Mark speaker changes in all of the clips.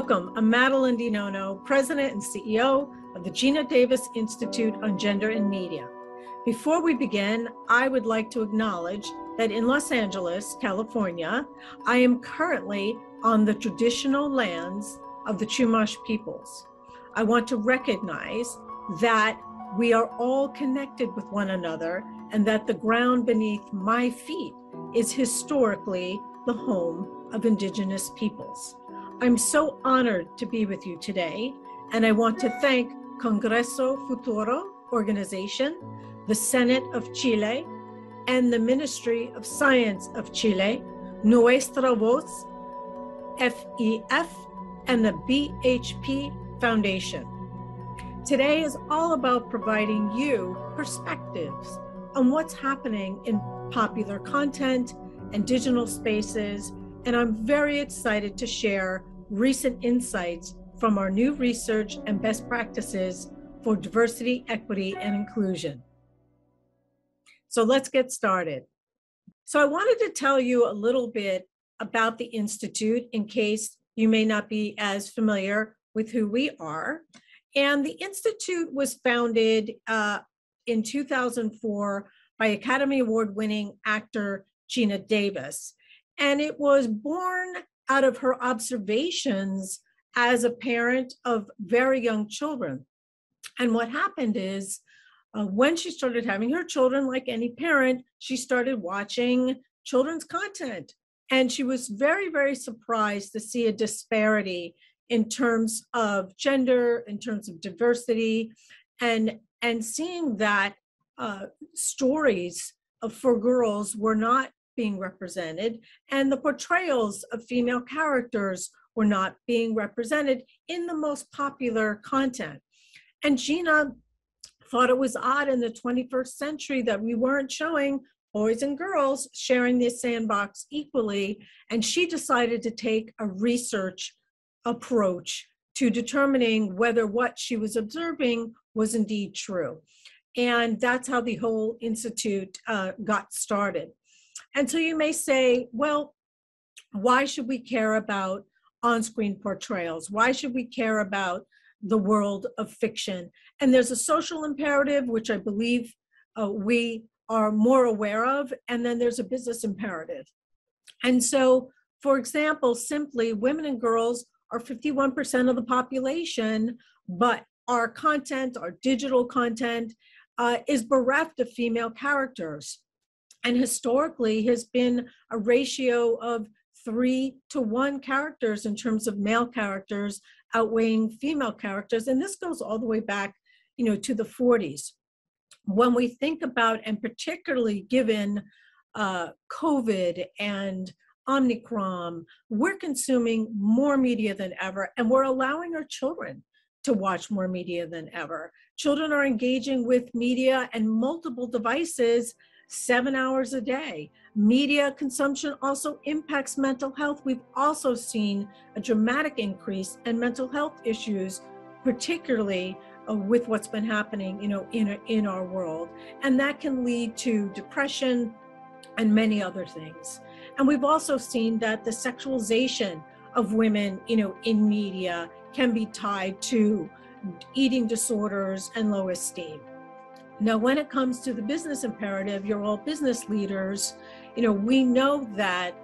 Speaker 1: Welcome. I'm Madeline Di Nonno, President and CEO of the Geena Davis Institute on Gender and Media. Before we begin, I would like to acknowledge that in Los Angeles, California, I am currently on the traditional lands of the Chumash peoples. I want to recognize that we are all connected with one another and that the ground beneath my feet is historically the home of Indigenous peoples. I'm so honored to be with you today, and I want to thank Congreso Futuro organization, the Senate of Chile, and the Ministry of Science of Chile, Nuestra Voz, FEF, and the BHP Foundation. Today is all about providing you perspectives on what's happening in popular content and digital spaces, and I'm very excited to share recent insights from our new research and best practices for diversity, equity, and inclusion. So let's get started. So I wanted to tell you a little bit about the Institute in case you may not be as familiar with who we are. And the Institute was founded uh, in 2004 by Academy Award winning actor Geena Davis. And it was born out of her observations as a parent of very young children. And what happened is, uh, when she started having her children, like any parent, she started watching children's content. And she was very, very surprised to see a disparity in terms of gender, in terms of diversity, and, and seeing that uh, stories for girls were not being represented, and the portrayals of female characters were not being represented in the most popular content. And Geena thought it was odd in the 21st century that we weren't showing boys and girls sharing the sandbox equally. And she decided to take a research approach to determining whether what she was observing was indeed true. And that's how the whole institute uh, got started. And so you may say, well, why should we care about on screen portrayals? Why should we care about the world of fiction? And there's a social imperative, which I believe uh, we are more aware of, and then there's a business imperative. And so, for example, simply women and girls are 51% of the population, but our content, our digital content, uh, is bereft of female characters and historically has been a ratio of three to one characters in terms of male characters outweighing female characters. And this goes all the way back you know to the 40s when we think about and particularly given uh, covid and omicron we're consuming more media than ever and we're allowing our children to watch more media than ever. Children are engaging with media and multiple devices seven hours a day. Media consumption also impacts mental health. We've also seen a dramatic increase in mental health issues, particularly uh, with what's been happening, you know, in in our world, and that can lead to depression and many other things. And we've also seen that the sexualization of women, you know, in media can be tied to eating disorders and low esteem. Now, when it comes to the business imperative, you're all business leaders. You know, we know that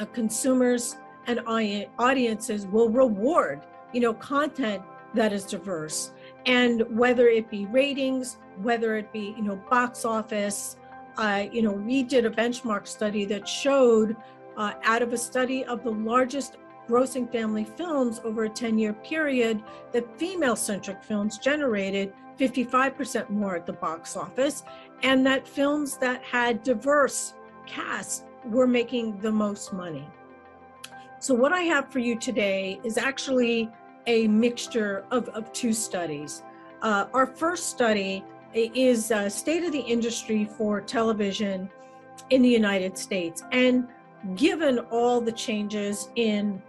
Speaker 1: uh, consumers and audiences will reward, you know, content that is diverse. And whether it be ratings, whether it be, you know, box office, uh, you know, we did a benchmark study that showed uh, out of a study of the largest grossing family films over a 10 year period that female centric films generated 55% more at the box office, and that films that had diverse casts were making the most money. So, what I have for you today is actually a mixture of, of two studies. Uh, our first study is uh, state of the industry for television in the United States. And given all the changes in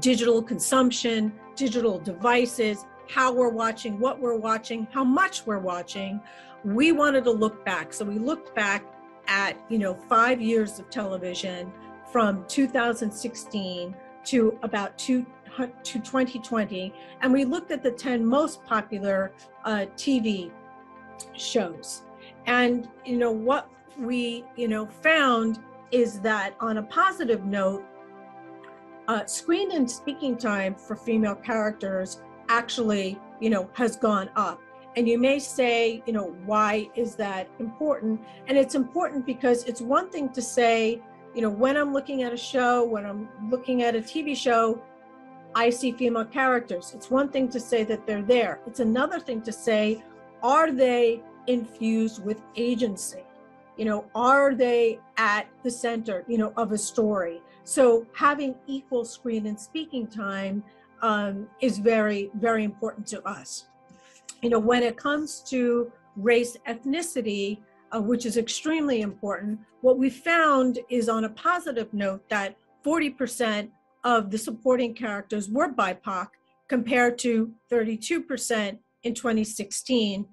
Speaker 1: digital consumption, digital devices, how we're watching, what we're watching, how much we're watching. We wanted to look back. So we looked back at, you know, five years of television from 2016 to about two, to 2020, and we looked at the 10 most popular uh, TV shows. And you know what we you know found is that on a positive note, uh, screen and speaking time for female characters actually you know has gone up. And you may say, you know, why is that important? And it's important because it's one thing to say, you know, when I'm looking at a show, when I'm looking at a TV show, I see female characters. It's one thing to say that they're there. It's another thing to say, are they infused with agency? You know, are they at the center, you know, of a story? So having equal screen and speaking time um, is very, very important to us. You know, when it comes to race, ethnicity, uh, which is extremely important, what we found is on a positive note that 40% of the supporting characters were BIPOC compared to 32% in 2016.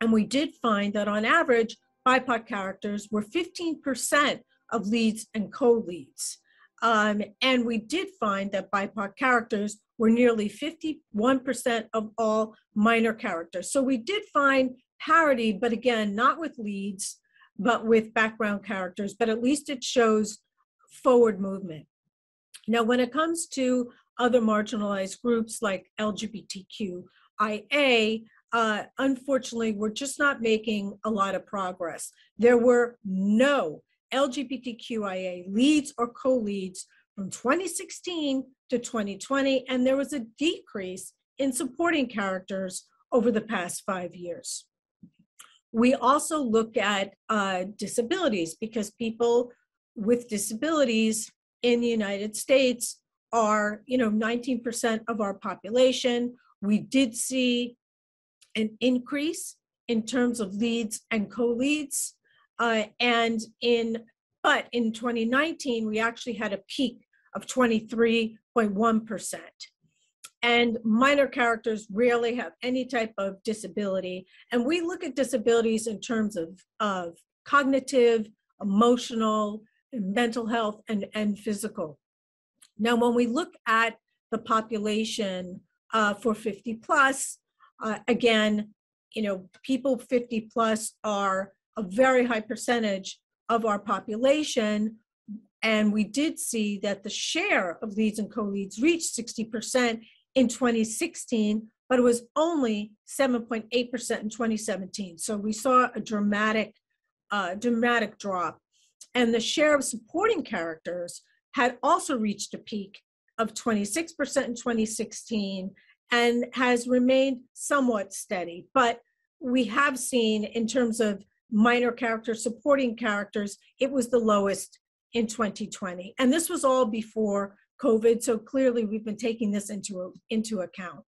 Speaker 1: And we did find that on average, BIPOC characters were 15% of leads and co-leads. Um, and we did find that BIPOC characters were nearly 51% of all minor characters. So we did find parity, but again, not with leads, but with background characters, but at least it shows forward movement. Now, when it comes to other marginalized groups like LGBTQIA, uh, unfortunately, we're just not making a lot of progress. There were no LGBTQIA leads or co leads from 2016 to 2020, and there was a decrease in supporting characters over the past five years. We also look at uh, disabilities because people with disabilities in the United States are, you know, 19% of our population. We did see an increase in terms of leads and co-leads. Uh, and in, but in 2019, we actually had a peak of 23.1%. And minor characters rarely have any type of disability. And we look at disabilities in terms of, of cognitive, emotional, mental health, and, and physical. Now, when we look at the population uh, for 50 plus, uh, again, you know, people 50 plus are a very high percentage of our population. And we did see that the share of leads and co leads reached 60% in 2016, but it was only 7.8% in 2017. So we saw a dramatic, uh, dramatic drop. And the share of supporting characters had also reached a peak of 26% in 2016 and has remained somewhat steady. But we have seen, in terms of minor characters, supporting characters, it was the lowest in 2020. And this was all before COVID, so clearly we've been taking this into, into account.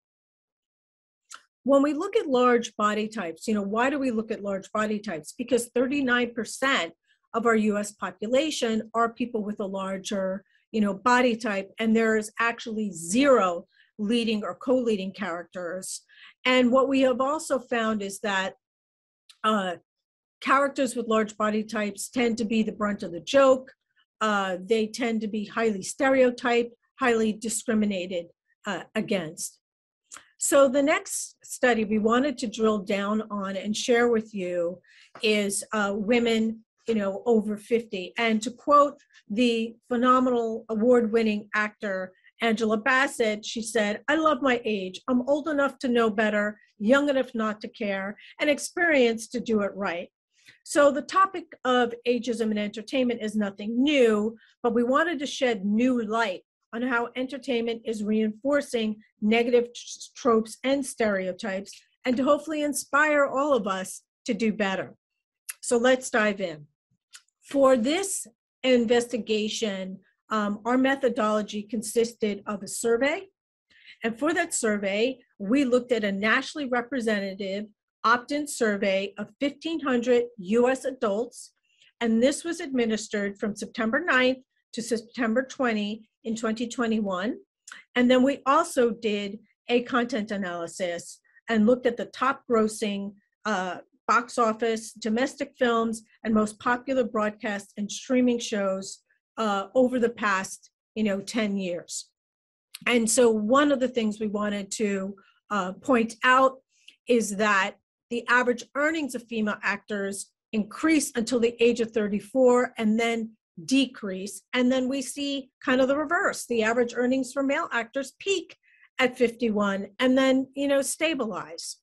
Speaker 1: When we look at large body types, you know, why do we look at large body types? Because 39% of our US population are people with a larger, you know, body type, and there is actually zero leading or co-leading characters. And what we have also found is that uh, characters with large body types tend to be the brunt of the joke. Uh, they tend to be highly stereotyped, highly discriminated uh, against. So the next study we wanted to drill down on and share with you is uh, women, you know, over 50. And to quote the phenomenal award-winning actor Angela Bassett, she said, I love my age. I'm old enough to know better, young enough not to care, and experienced to do it right. So the topic of ageism in entertainment is nothing new, but we wanted to shed new light on how entertainment is reinforcing negative tropes and stereotypes and to hopefully inspire all of us to do better. So let's dive in. For this investigation, um, our methodology consisted of a survey. And for that survey, we looked at a nationally representative opt-in survey of 1,500 US adults. And this was administered from September 9th to September 20 in 2021. And then we also did a content analysis and looked at the top grossing uh, box office, domestic films, and most popular broadcast and streaming shows uh, over the past, you know, 10 years. And so, one of the things we wanted to uh, point out is that the average earnings of female actors increase until the age of 34 and then decrease. And then we see kind of the reverse. The average earnings for male actors peak at 51 and then, you know, stabilize.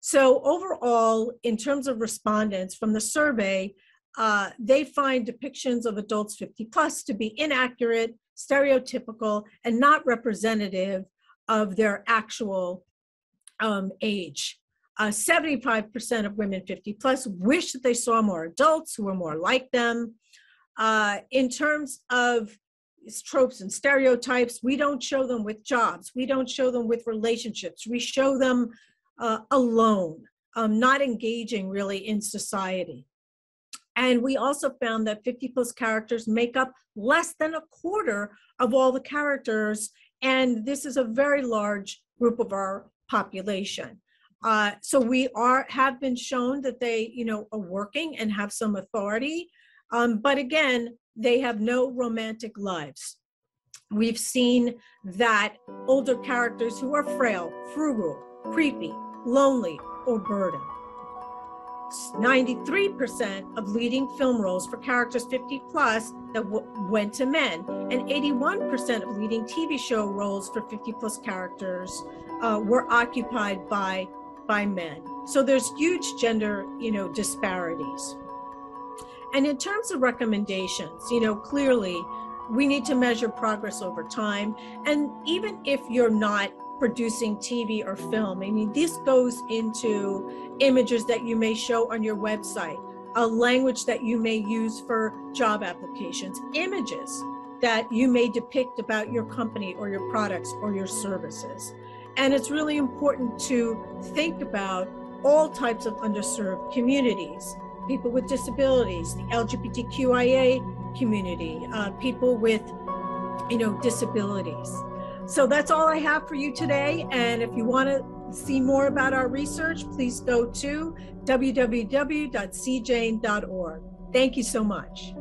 Speaker 1: So overall, in terms of respondents from the survey, uh, they find depictions of adults 50 plus to be inaccurate, stereotypical, and not representative of their actual um, age. Uh, 75% of women 50 plus wish that they saw more adults who were more like them. Uh, in terms of tropes and stereotypes, we don't show them with jobs, we don't show them with relationships, we show them uh, alone, um, not engaging really in society. And we also found that 50 plus characters make up less than a quarter of all the characters. And this is a very large group of our population. Uh, so we are have been shown that they, you know, are working and have some authority. Um, but again, they have no romantic lives. We've seen that older characters who are frail, frugal, creepy, lonely, or burdened. 93% of leading film roles for characters 50 plus that went to men, and 81% of leading TV show roles for 50 plus characters uh, were occupied by by men. So there's huge gender, you know, disparities. And in terms of recommendations, you know, clearly we need to measure progress over time. And even if you're not producing TV or film. I mean, this goes into images that you may show on your website, a language that you may use for job applications, images that you may depict about your company or your products or your services. And it's really important to think about all types of underserved communities people with disabilities, the LGBTQIA community, uh, people with you know disabilities so that's all I have for you today. And if you want to see more about our research, please go to www.seejane.org. Thank you so much.